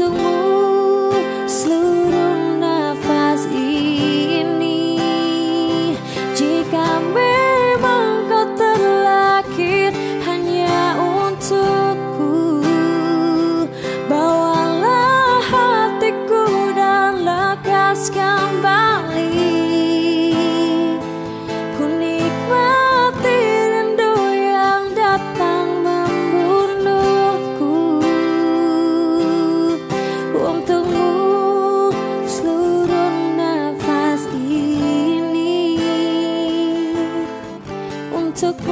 so. took